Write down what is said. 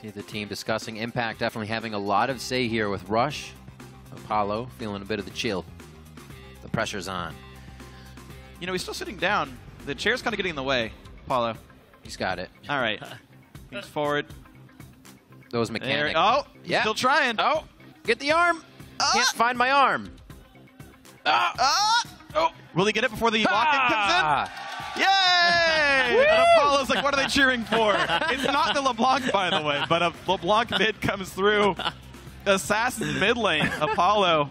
See the team discussing Impact definitely having a lot of say here with Rush. Apollo feeling a bit of the chill. The pressure's on. You know, he's still sitting down. The chair's kind of getting in the way, Apollo. He's got it. All right. He's forward. Those mechanics. Oh, Yeah. still trying. Oh, get the arm. Can't find my arm. Ah! Oh, will he get it before the lock-in comes in? Ah! Yay! Apollo's like, what are they cheering for? it's not the LeBlanc, by the way, but a LeBlanc mid comes through. Assassin mid lane. Apollo